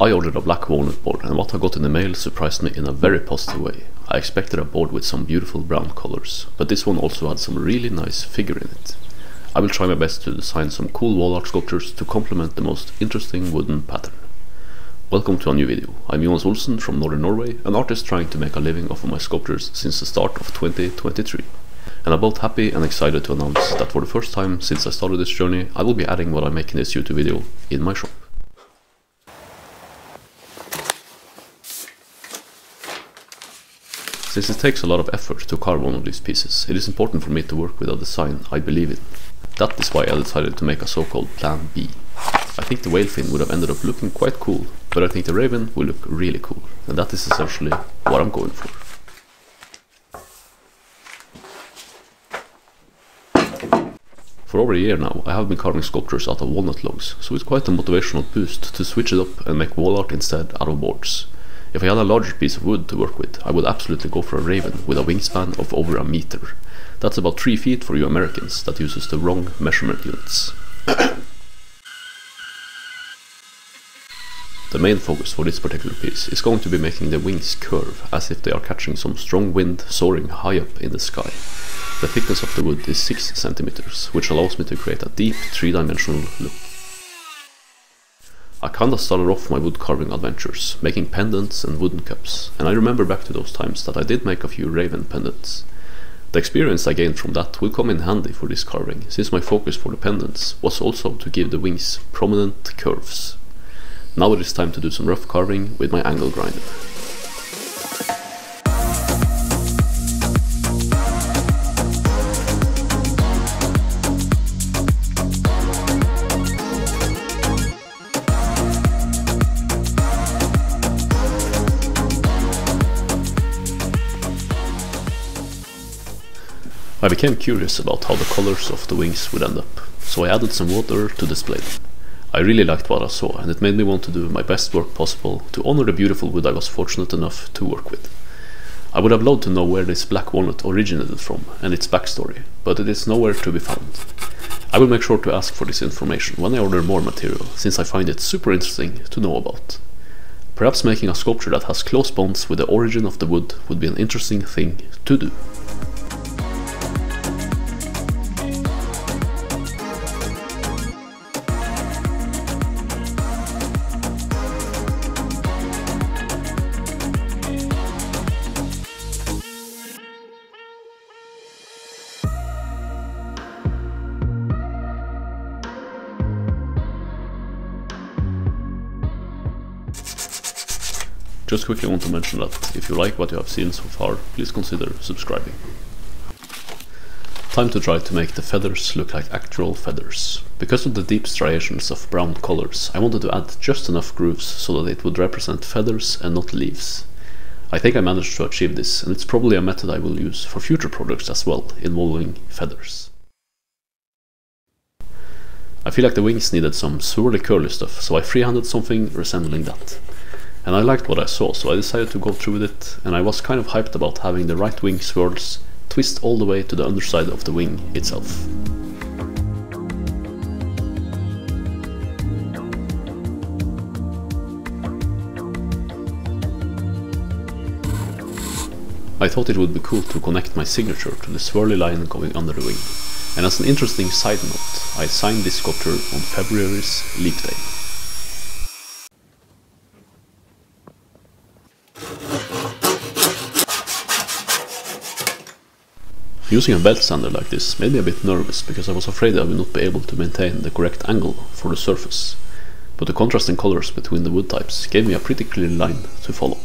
I ordered a black walnut board and what I got in the mail surprised me in a very positive way. I expected a board with some beautiful brown colors, but this one also had some really nice figure in it. I will try my best to design some cool wall art sculptures to complement the most interesting wooden pattern. Welcome to a new video. I'm Jonas Olsen from Northern Norway, an artist trying to make a living off of my sculptures since the start of 2023. And I'm both happy and excited to announce that for the first time since I started this journey, I will be adding what I make in this YouTube video in my shop. Since it takes a lot of effort to carve one of these pieces, it is important for me to work with a design I believe in. That is why I decided to make a so-called Plan B. I think the whale fin would have ended up looking quite cool, but I think the raven will look really cool, and that is essentially what I'm going for. For over a year now, I have been carving sculptures out of walnut logs, so it's quite a motivational boost to switch it up and make wall art instead out of boards. If I had a larger piece of wood to work with, I would absolutely go for a raven with a wingspan of over a meter. That's about 3 feet for you Americans that uses the wrong measurement units. The main focus for this particular piece is going to be making the wings curve as if they are catching some strong wind soaring high up in the sky. The thickness of the wood is 6 centimeters, which allows me to create a deep three-dimensional look. I kinda started off my wood carving adventures, making pendants and wooden cups, and I remember back to those times that I did make a few raven pendants. The experience I gained from that will come in handy for this carving, since my focus for the pendants was also to give the wings prominent curves. Now it is time to do some rough carving with my angle grinder. I became curious about how the colors of the wings would end up, so I added some water to display them. I really liked what I saw, and it made me want to do my best work possible to honor the beautiful wood I was fortunate enough to work with. I would have loved to know where this black walnut originated from and its backstory, but it is nowhere to be found. I will make sure to ask for this information when I order more material, since I find it super interesting to know about. Perhaps making a sculpture that has close bonds with the origin of the wood would be an interesting thing to do. Just quickly want to mention that if you like what you have seen so far, please consider subscribing. Time to try to make the feathers look like actual feathers. Because of the deep striations of brown colors, I wanted to add just enough grooves so that it would represent feathers and not leaves. I think I managed to achieve this, and it's probably a method I will use for future projects as well, involving feathers. I feel like the wings needed some swirly curly stuff, so I freehanded something resembling that. And I liked what I saw, so I decided to go through with it, and I was kind of hyped about having the right wing swirls twist all the way to the underside of the wing itself. I thought it would be cool to connect my signature to the swirly line going under the wing. And as an interesting side note, I signed this sculpture on February's Leap Day. Using a belt sander like this made me a bit nervous because I was afraid I would not be able to maintain the correct angle for the surface, but the contrasting colors between the wood types gave me a pretty clear line to follow.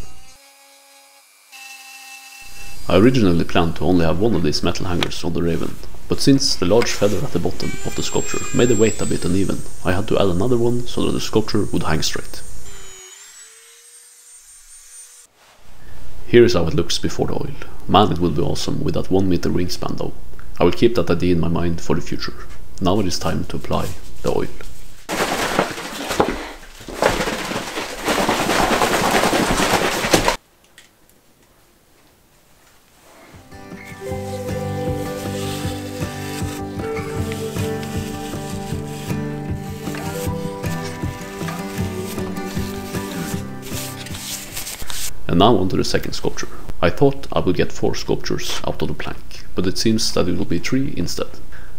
I originally planned to only have one of these metal hangers on the Raven, but since the large feather at the bottom of the sculpture made the weight a bit uneven, I had to add another one so that the sculpture would hang straight. Here is how it looks before the oil. Man, it will be awesome with that 1 meter wingspan though. I will keep that idea in my mind for the future. Now it is time to apply the oil. And now on to the second sculpture. I thought I would get four sculptures out of the plank, but it seems that it will be three instead.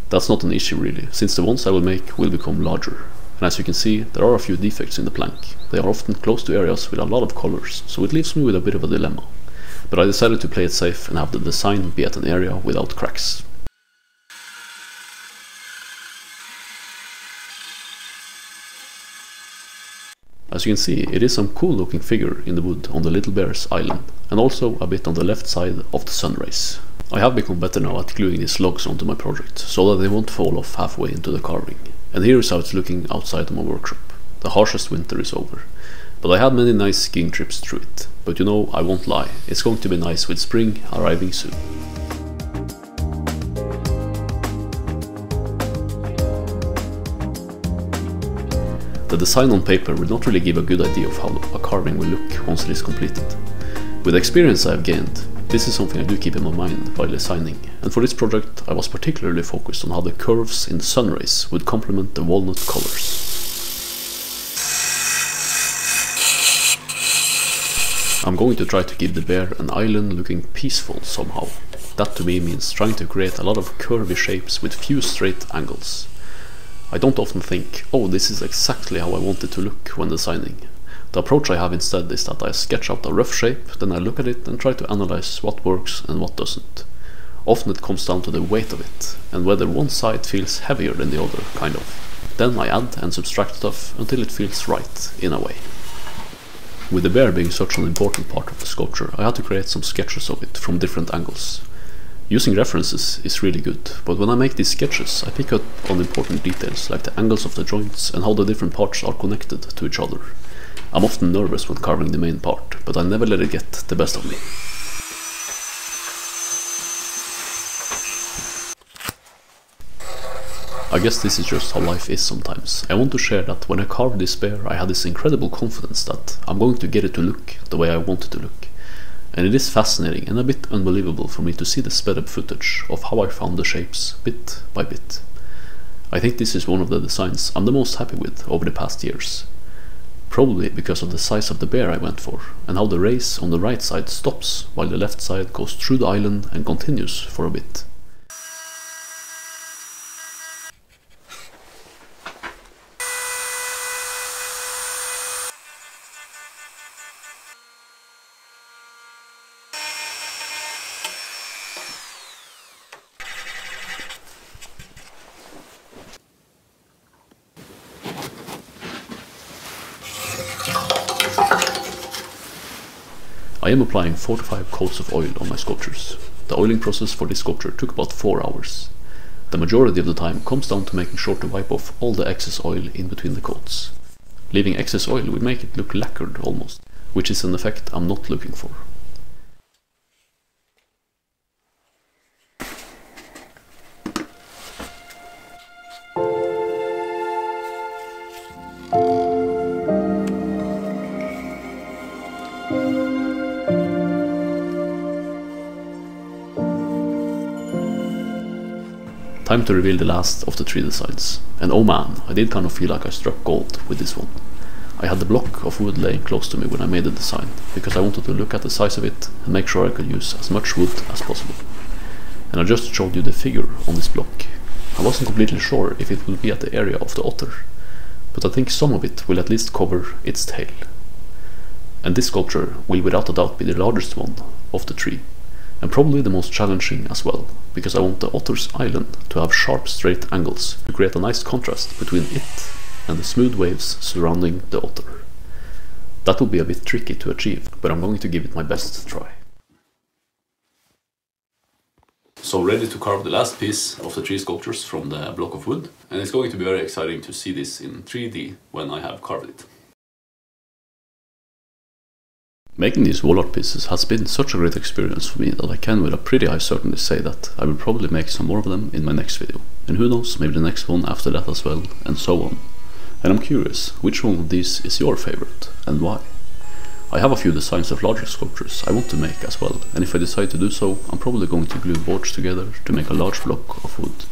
That's not an issue really, since the ones I will make will become larger. And as you can see, there are a few defects in the plank. They are often close to areas with a lot of colors, so it leaves me with a bit of a dilemma. But I decided to play it safe and have the design be at an area without cracks. As you can see, it is some cool looking figure in the wood on the Little Bears island, and also a bit on the left side of the sun rays. I have become better now at gluing these logs onto my project, so that they won't fall off halfway into the carving. And here is how it's looking outside of my workshop. The harshest winter is over. But I had many nice skiing trips through it. But you know, I won't lie, it's going to be nice with spring arriving soon. The design on paper will not really give a good idea of how a carving will look once it is completed. With the experience I have gained, this is something I do keep in my mind while designing, and for this project I was particularly focused on how the curves in the sun rays would complement the walnut colors. I'm going to try to give the bear an island looking peaceful somehow. That to me means trying to create a lot of curvy shapes with few straight angles. I don't often think, oh this is exactly how I want it to look when designing. The approach I have instead is that I sketch out a rough shape, then I look at it and try to analyze what works and what doesn't. Often it comes down to the weight of it, and whether one side feels heavier than the other, kind of. Then I add and subtract stuff until it feels right, in a way. With the bear being such an important part of the sculpture, I had to create some sketches of it from different angles. Using references is really good, but when I make these sketches, I pick up on important details like the angles of the joints and how the different parts are connected to each other. I'm often nervous when carving the main part, but I never let it get the best of me. I guess this is just how life is sometimes. I want to share that when I carved this bear, I had this incredible confidence that I'm going to get it to look the way I want it to look. And it is fascinating and a bit unbelievable for me to see the sped up footage of how I found the shapes bit by bit. I think this is one of the designs I'm the most happy with over the past years. Probably because of the size of the bear I went for, and how the race on the right side stops while the left side goes through the island and continues for a bit. I am applying 4 to 5 coats of oil on my sculptures. The oiling process for this sculpture took about 4 hours. The majority of the time comes down to making sure to wipe off all the excess oil in between the coats. Leaving excess oil would make it look lacquered almost, which is an effect I'm not looking for. Time to reveal the last of the three designs. And oh man, I did kind of feel like I struck gold with this one. I had the block of wood laying close to me when I made the design, because I wanted to look at the size of it and make sure I could use as much wood as possible. And I just showed you the figure on this block. I wasn't completely sure if it would be at the area of the otter, but I think some of it will at least cover its tail. And this sculpture will without a doubt be the largest one of the three, and probably the most challenging as well, because I want the otter's island to have sharp straight angles to create a nice contrast between it and the smooth waves surrounding the otter. That will be a bit tricky to achieve, but I'm going to give it my best try. So ready to carve the last piece of the tree sculptures from the block of wood, and it's going to be very exciting to see this in 3D when I have carved it. Making these wall art pieces has been such a great experience for me that I can with a pretty high certainty say that I will probably make some more of them in my next video. And who knows, maybe the next one after that as well, and so on. And I'm curious, which one of these is your favorite, and why? I have a few designs of larger sculptures I want to make as well, and if I decide to do so, I'm probably going to glue boards together to make a large block of wood.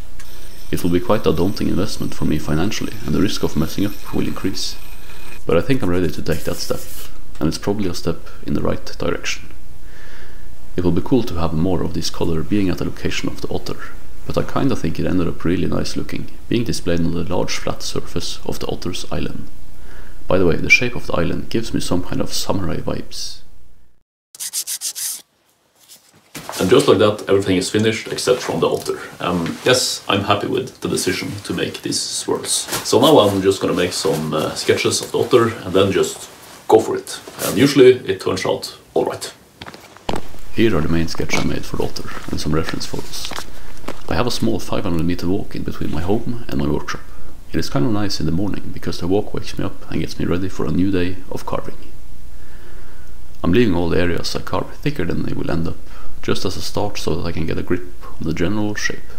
It will be quite a daunting investment for me financially, and the risk of messing up will increase. But I think I'm ready to take that step and it's probably a step in the right direction. It will be cool to have more of this color being at the location of the otter, but I kinda think it ended up really nice looking, being displayed on the large flat surface of the otter's island. By the way, the shape of the island gives me some kind of samurai vibes. And just like that, everything is finished except from the otter. Um, yes, I'm happy with the decision to make these swirls. So now I'm just gonna make some uh, sketches of the otter and then just go for it. And usually it turns out alright. Here are the main sketches I made for otter and some reference photos. I have a small 500 meter walk in between my home and my workshop. It is kind of nice in the morning because the walk wakes me up and gets me ready for a new day of carving. I'm leaving all the areas I carve thicker than they will end up, just as a start so that I can get a grip on the general shape.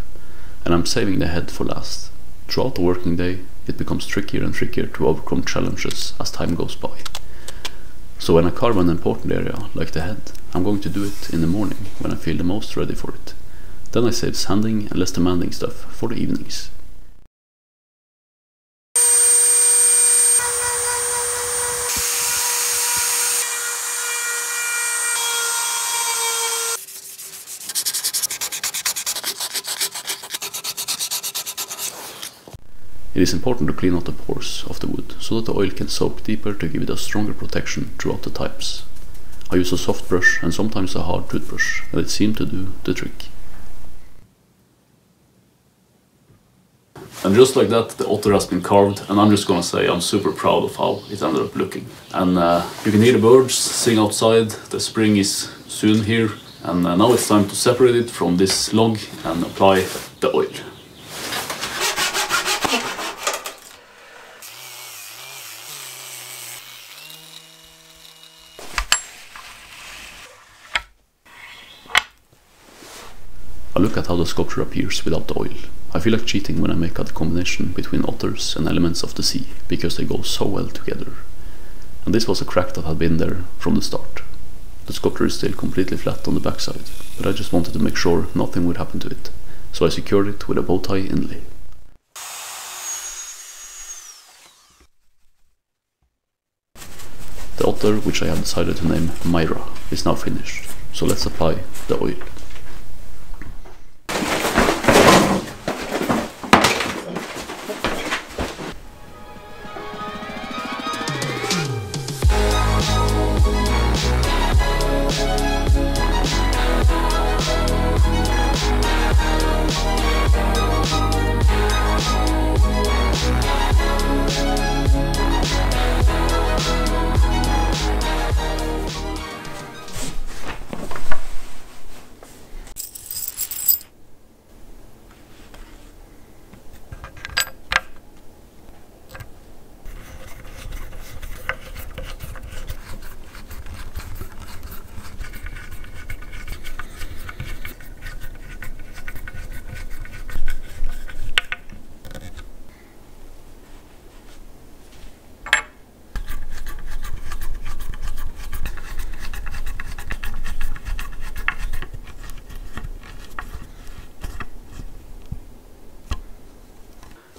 And I'm saving the head for last. Throughout the working day, it becomes trickier and trickier to overcome challenges as time goes by. So when I carve an important area, like the head, I'm going to do it in the morning when I feel the most ready for it. Then I save sanding and less demanding stuff for the evenings. It is important to clean out the pores of the wood so that the oil can soak deeper to give it a stronger protection throughout the types. I use a soft brush and sometimes a hard toothbrush and it seemed to do the trick. And just like that, the otter has been carved, and I'm just gonna say I'm super proud of how it ended up looking. And uh, you can hear the birds sing outside, the spring is soon here, and uh, now it's time to separate it from this log and apply the oil. I look at how the sculpture appears without the oil. I feel like cheating when I make a combination between otters and elements of the sea, because they go so well together. And this was a crack that had been there from the start. The sculpture is still completely flat on the backside, but I just wanted to make sure nothing would happen to it, so I secured it with a bow tie inlay. The otter, which I have decided to name Myra, is now finished, so let's apply the oil.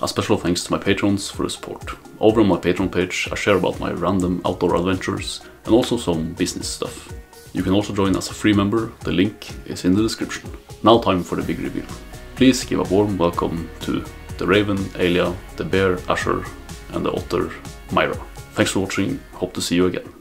A special thanks to my patrons for the support. Over on my Patreon page I share about my random outdoor adventures and also some business stuff. You can also join as a free member, the link is in the description. Now time for the big reveal. Please give a warm welcome to the Raven, Alia, the Bear, Asher and the Otter, Myra. Thanks for watching, hope to see you again.